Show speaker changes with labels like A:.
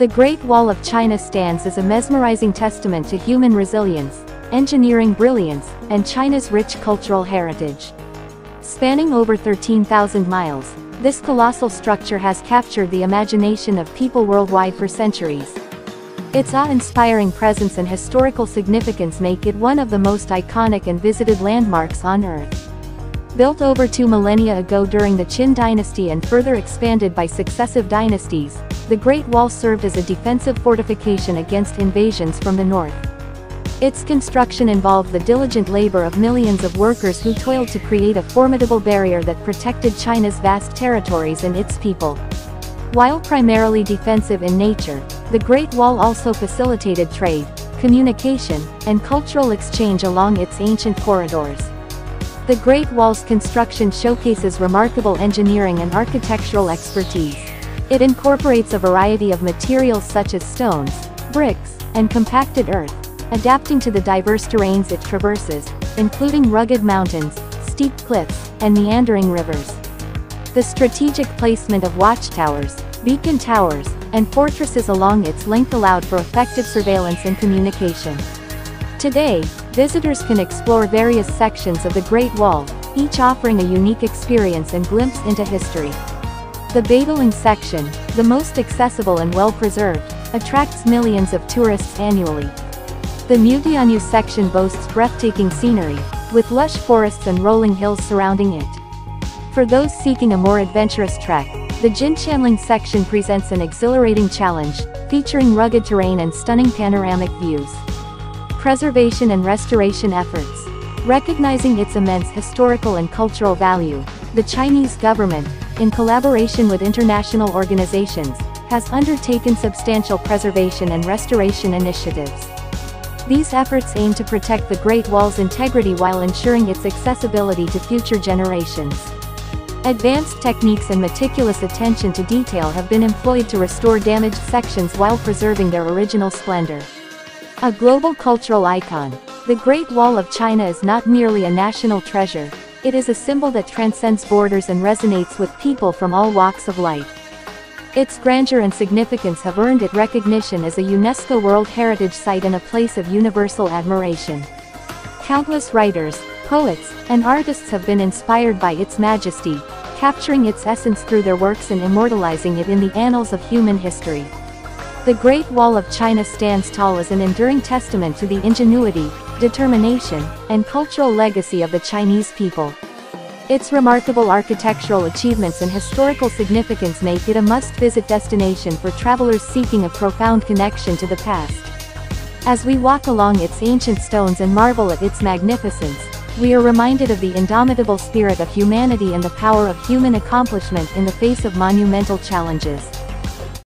A: The Great Wall of China stands as a mesmerizing testament to human resilience, engineering brilliance, and China's rich cultural heritage. Spanning over 13,000 miles, this colossal structure has captured the imagination of people worldwide for centuries. Its awe-inspiring presence and historical significance make it one of the most iconic and visited landmarks on Earth. Built over two millennia ago during the Qin dynasty and further expanded by successive dynasties, the Great Wall served as a defensive fortification against invasions from the north. Its construction involved the diligent labor of millions of workers who toiled to create a formidable barrier that protected China's vast territories and its people. While primarily defensive in nature, the Great Wall also facilitated trade, communication, and cultural exchange along its ancient corridors. The Great Wall's construction showcases remarkable engineering and architectural expertise. It incorporates a variety of materials such as stones, bricks, and compacted earth, adapting to the diverse terrains it traverses, including rugged mountains, steep cliffs, and meandering rivers. The strategic placement of watchtowers, beacon towers, and fortresses along its length allowed for effective surveillance and communication. Today, visitors can explore various sections of the Great Wall, each offering a unique experience and glimpse into history. The Badaling section, the most accessible and well-preserved, attracts millions of tourists annually. The Mutianyu section boasts breathtaking scenery, with lush forests and rolling hills surrounding it. For those seeking a more adventurous trek, the Jinshanling section presents an exhilarating challenge, featuring rugged terrain and stunning panoramic views. Preservation and restoration efforts. Recognizing its immense historical and cultural value, the Chinese government, in collaboration with international organizations, has undertaken substantial preservation and restoration initiatives. These efforts aim to protect the Great Wall's integrity while ensuring its accessibility to future generations. Advanced techniques and meticulous attention to detail have been employed to restore damaged sections while preserving their original splendor. A global cultural icon, the Great Wall of China is not merely a national treasure, it is a symbol that transcends borders and resonates with people from all walks of life. Its grandeur and significance have earned it recognition as a UNESCO World Heritage Site and a place of universal admiration. Countless writers, poets, and artists have been inspired by its majesty, capturing its essence through their works and immortalizing it in the annals of human history. The Great Wall of China stands tall as an enduring testament to the ingenuity, determination, and cultural legacy of the Chinese people. Its remarkable architectural achievements and historical significance make it a must-visit destination for travelers seeking a profound connection to the past. As we walk along its ancient stones and marvel at its magnificence, we are reminded of the indomitable spirit of humanity and the power of human accomplishment in the face of monumental challenges.